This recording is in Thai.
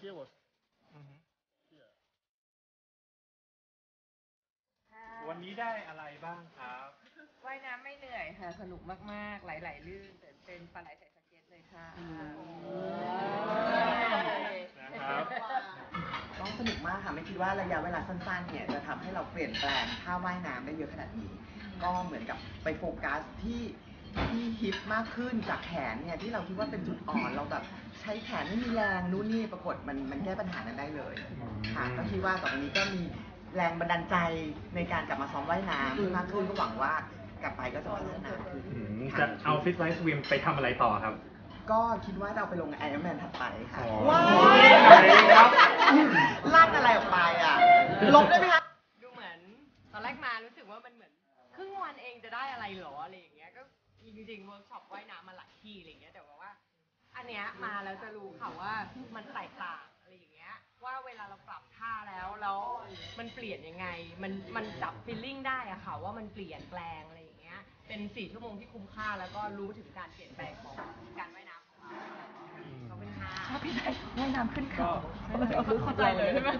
So here was here. วันนี้ได้อะไรบ้างครับว่ายน้ำไม่เหนื่อยค่ะ สนุกมากๆ ไหลๆลื่นแต่เป็นปลาไหลใส่สเก็ตเลยค่ะนะครับต้องสนุกมากค่ะ ไม่คิดว่าระยะเวลาสั้นๆ เนี่ย จะทำให้เราเปลี่ยนแปลงท่าว่ายน้ำได้เยอะขนาดนี้ ก็เหมือนกับไปโฟกัสที่ ที่ฮิปมากขึ้นจากแขนเนี่ยที่เราคิดว่าเป็นจุดอ่อนเราแบบใช้แขนไม่มีแรงนู่นนี่ปรากฏมันมันแก้ปัญหานั้นได้เลยค่ะก็คิดว่าต่อไปนี้ก็มีแรงบันดาลใจในการกลับมาซ้อมว่ายน้ำมากขึ้นก็หวังว่ากลับไปก็จะพัฒนาขึ้นอืมค่ะจะเอาฟิตไลท์สวิมไปทำอะไรต่อครับ ก็คิดว่าจะเอาไปลงไอรอนแมนถัดไปค่ะอ๋อว้าครับ ลั่นอะไรออกไปอะลบได้ไหมคะ ดูเหมือน ตอนแรกมารู้สึกว่ามันเหมือน ครึ่งวันเองจะได้อะไรเหรออะไรอย่างเงี้ยก็ จริงๆเวิร์กช็อปว่ายน้ำมาหลายที่อะไรอย่างเงี้ยแต่ว่า อันเนี้ยมาแล้วจะรู้ค่ะว่ามันแตกต่างอะไรอย่างเงี้ย ว่าเวลาเราปรับท่าแล้วแล้วมันเปลี่ยนยังไง มันมันจับ feeling ได้อะค่ะ ว่ามันเปลี่ยนแปลงอะไรอย่างเงี้ย เป็นสี่ชั่วโมงที่คุ้มค่าแล้วก็รู้ถึงการเปลี่ยนแปลงของการว่ายน้ำของเราขอบคุณค่ะก็เข้าใจเลยใช่ไหม